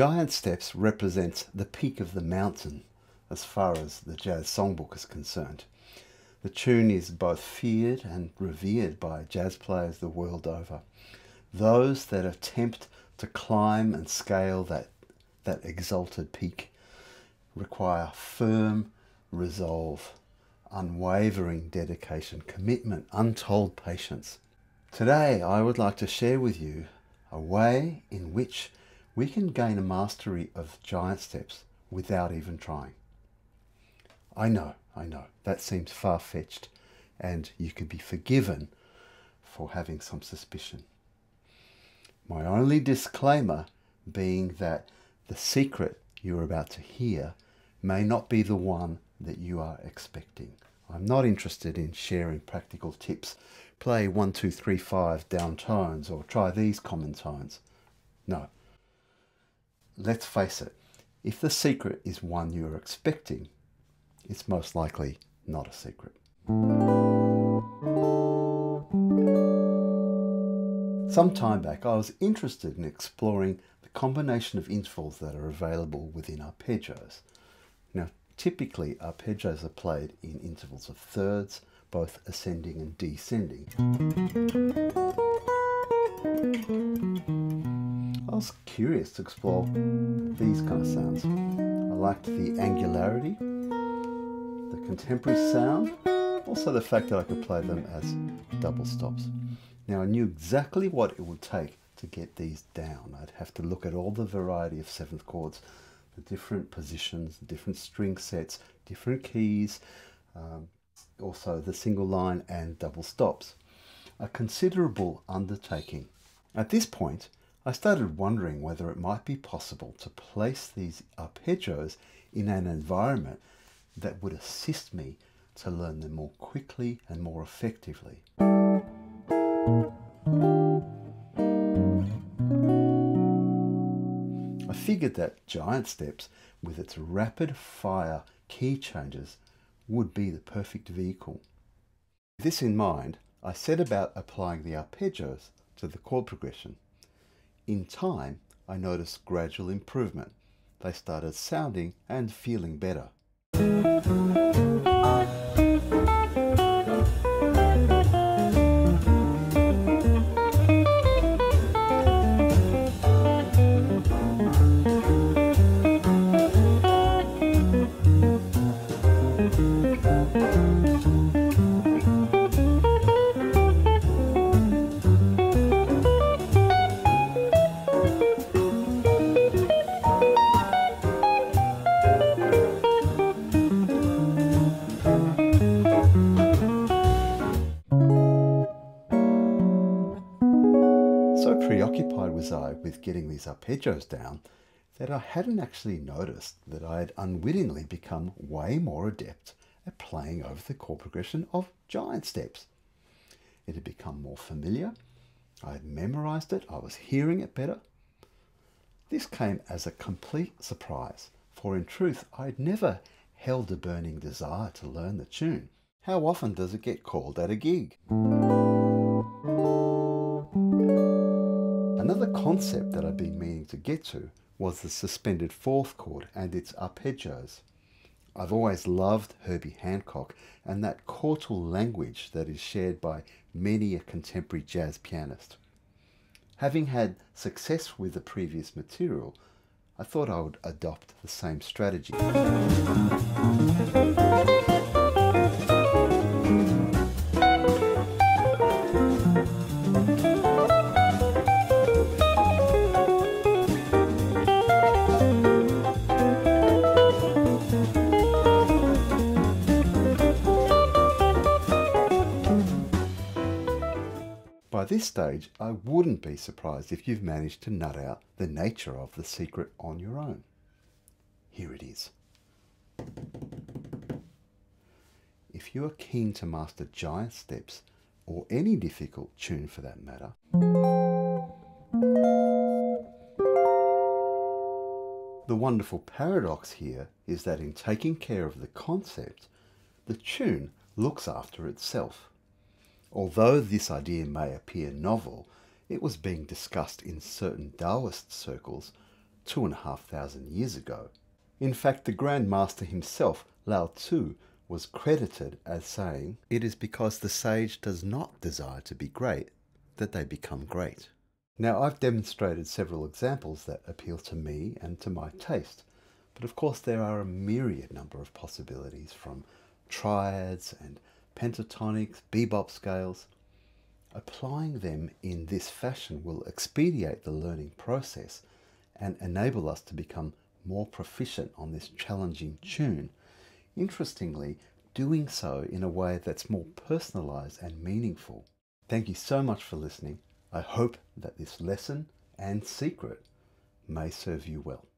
Giant Steps represents the peak of the mountain as far as the jazz songbook is concerned. The tune is both feared and revered by jazz players the world over. Those that attempt to climb and scale that, that exalted peak require firm resolve, unwavering dedication, commitment, untold patience. Today, I would like to share with you a way in which we can gain a mastery of giant steps without even trying. I know, I know, that seems far fetched, and you can be forgiven for having some suspicion. My only disclaimer being that the secret you're about to hear may not be the one that you are expecting. I'm not interested in sharing practical tips. Play one, two, three, five down tones or try these common tones. No. Let's face it, if the secret is one you're expecting, it's most likely not a secret. Some time back, I was interested in exploring the combination of intervals that are available within arpeggios. Now, typically, arpeggios are played in intervals of thirds, both ascending and descending. Was curious to explore these kind of sounds. I liked the angularity, the contemporary sound, also the fact that I could play them as double stops. Now I knew exactly what it would take to get these down. I'd have to look at all the variety of seventh chords, the different positions, the different string sets, different keys, um, also the single line and double stops. A considerable undertaking. At this point, I started wondering whether it might be possible to place these arpeggios in an environment that would assist me to learn them more quickly and more effectively. I figured that Giant Steps, with its rapid fire key changes, would be the perfect vehicle. With this in mind, I set about applying the arpeggios to the chord progression. In time, I noticed gradual improvement. They started sounding and feeling better. Was I with getting these arpeggios down that I hadn't actually noticed that I had unwittingly become way more adept at playing over the chord progression of giant steps. It had become more familiar. I had memorized it. I was hearing it better. This came as a complete surprise, for in truth I had never held a burning desire to learn the tune. How often does it get called at a gig? Another concept that I've been meaning to get to was the suspended fourth chord and its arpeggios. I've always loved Herbie Hancock and that chordal language that is shared by many a contemporary jazz pianist. Having had success with the previous material, I thought I would adopt the same strategy. By this stage, I wouldn't be surprised if you've managed to nut out the nature of the secret on your own. Here it is. If you are keen to master giant steps, or any difficult tune for that matter, the wonderful paradox here is that in taking care of the concept, the tune looks after itself. Although this idea may appear novel, it was being discussed in certain Taoist circles two and a half thousand years ago. In fact, the Grand Master himself, Lao Tzu, was credited as saying, It is because the sage does not desire to be great that they become great. Now, I've demonstrated several examples that appeal to me and to my taste, but of course, there are a myriad number of possibilities from triads and pentatonics, bebop scales. Applying them in this fashion will expedite the learning process and enable us to become more proficient on this challenging tune Interestingly, doing so in a way that's more personalized and meaningful. Thank you so much for listening. I hope that this lesson and secret may serve you well.